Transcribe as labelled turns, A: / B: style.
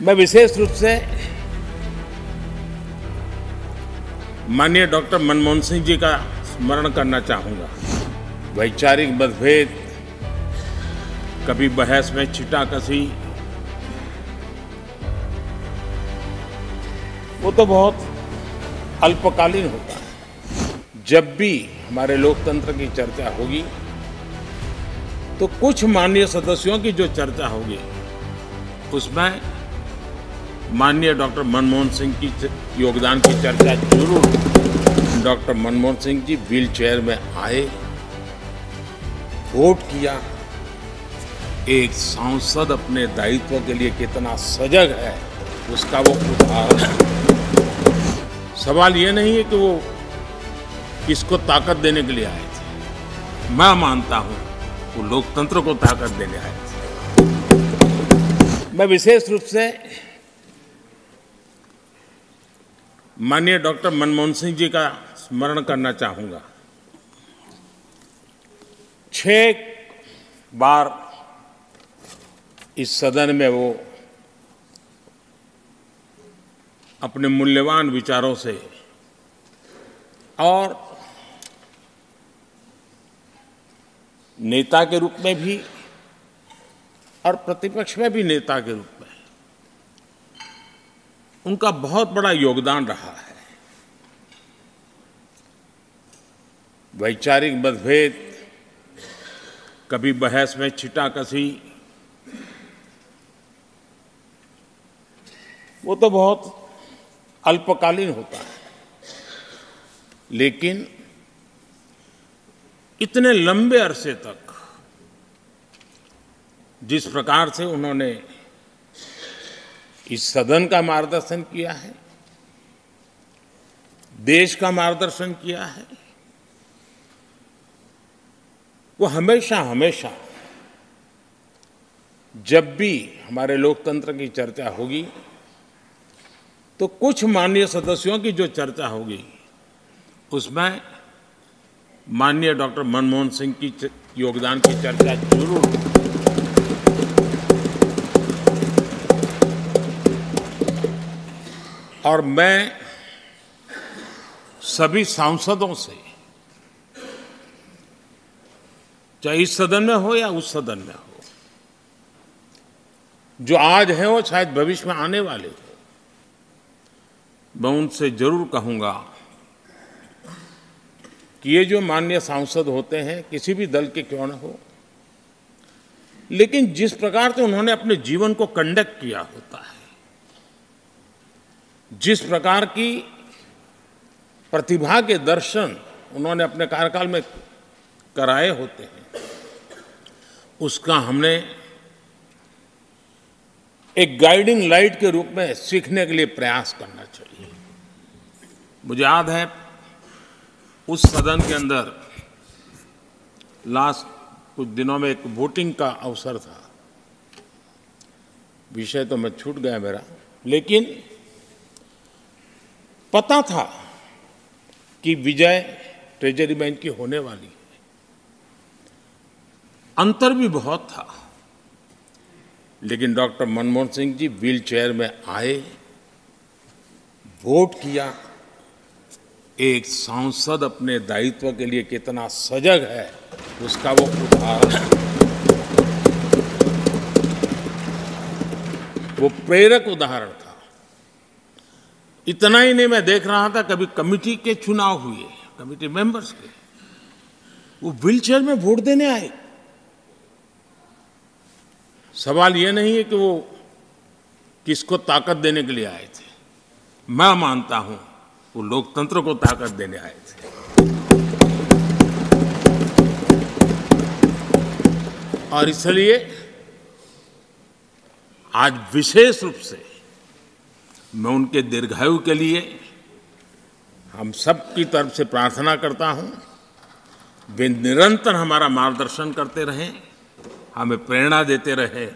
A: मैं विशेष रूप से माननीय डॉक्टर मनमोहन सिंह जी का स्मरण करना चाहूँगा। वैचारिक मतभेद, कभी बहस में छिटाकसी। वो तो बहुत अल्पकालीन होता है। जब भी हमारे लोकतंत्र की चर्चा होगी तो कुछ माननीय सदस्यों की जो चर्चा होगी, उसमें माननीय डॉक्टर मनमोहन सिंह की योगदान की चर्चा ज़रूर doctor Manmohan Singh ji wheel chair में आए, वोट किया। एक सांसद अपने दायित्व के लिए कितना सजग है, उसका वो उदाहरण। है सवाल ये नहीं है कि वो किसको ताकत देने के लिए आए थे। मैं मानता हूँ, वो लोकतंत्र को ताकत देने आए थे। मैं विशेष रूप से माननीय डॉक्टर मनमोहन सिंह जी का स्मरण करना चाहूँगा। छह बार इस सदन में वो अपने मूल्यवान विचारों से और नेता के रूप में भी और प्रतिपक्ष में भी नेता के रूप उनका बहुत बड़ा योगदान रहा है। वैचारिक मतभेद, कभी बहस में छिटाकसी, वो तो बहुत अल्पकालीन होता है। लेकिन इतने लंबे अरसे तक जिस प्रकार से उन्होंने इस सदन का मार्गदर्शन किया है, देश का मार्गदर्शन किया है, वो हमेशा हमेशा जब भी हमारे लोकतंत्र की चर्चा होगी तो कुछ माननीय सदस्यों की जो चर्चा होगी, उसमें माननीय डॉक्टर मनमोहन सिंह की योगदान की चर्चा ज़रूर और मैं सभी सांसदों से, चाहे इस सदन में हो या उस सदन में हो, जो आज है वो शायद भविष्य में आने वाले हो, मैं उनसे ज़रूर कहूँगा कि ये जो माननीय सांसद होते हैं, किसी भी दल के क्यों न हो, लेकिन जिस प्रकार से उन्होंने अपने जीवन को कंडक्ट किया होता है जिस प्रकार की प्रतिभा के दर्शन उन्होंने अपने कार्यकाल में कराए होते हैं, उसका हमने एक गाइडिंग लाइट के रूप में सीखने के लिए प्रयास करना चाहिए। मुझे याद है, उस सदन के अंदर लास्ट कुछ दिनों में एक वोटिंग का अवसर था। विषय तो मैं छूट गया मेरा, लेकिन पता था कि विजय ट्रेजरी बैंक की होने वाली है। अंतर भी बहुत था। लेकिन doctor Manmohan Singh ji wheel chair में आए, वोट किया। एक सांसद अपने दायित्व के लिए कितना सजग है, उसका वो उदाहरण वो प्रेरक उदाहरण था। इतना ही नहीं मैं देख रहा था कभी कमिटी के चुनाव हुए, कमिटी मेंबर्स के। वो व्हील में वोट देने आए। सवाल ये नहीं है कि वो किसको ताकत देने के लिए आए थे। मैं मानता हूँ, वो लोकतंत्र को ताकत देने आए थे। और इसलिए आज विशेष रूप से मैं उनके दीर्घायु के लिए हम सब की तरफ़ से प्रार्थना करता हूँ। वे निरंतर हमारा मार्गदर्शन करते रहें, हमें प्रेरणा देते रहे।